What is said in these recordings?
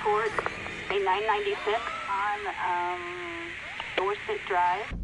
report a 996 on um, Dorset Drive.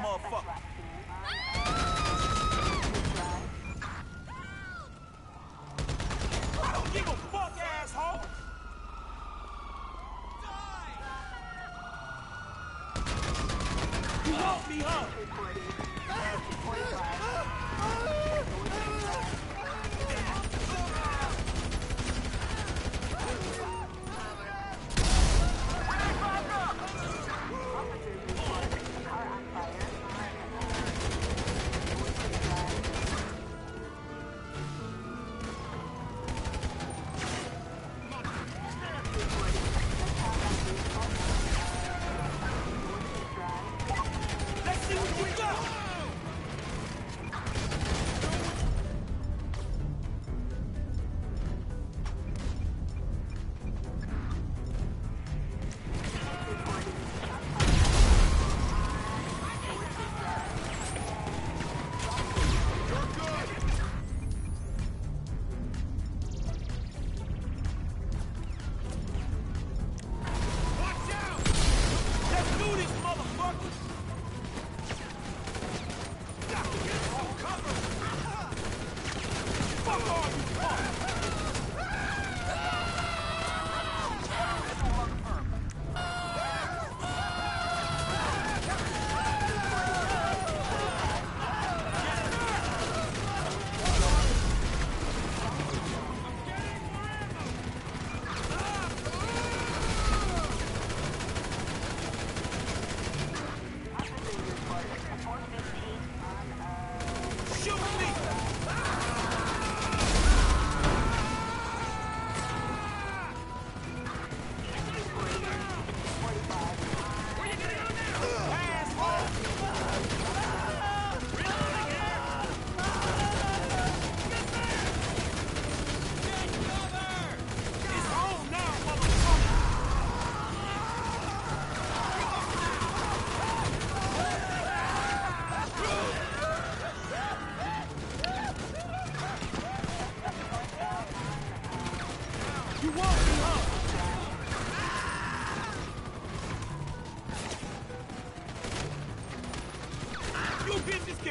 Motherfucker. Give a fuck, asshole. You want me, huh? All you punks!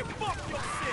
Fuck yourself!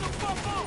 The fuck on!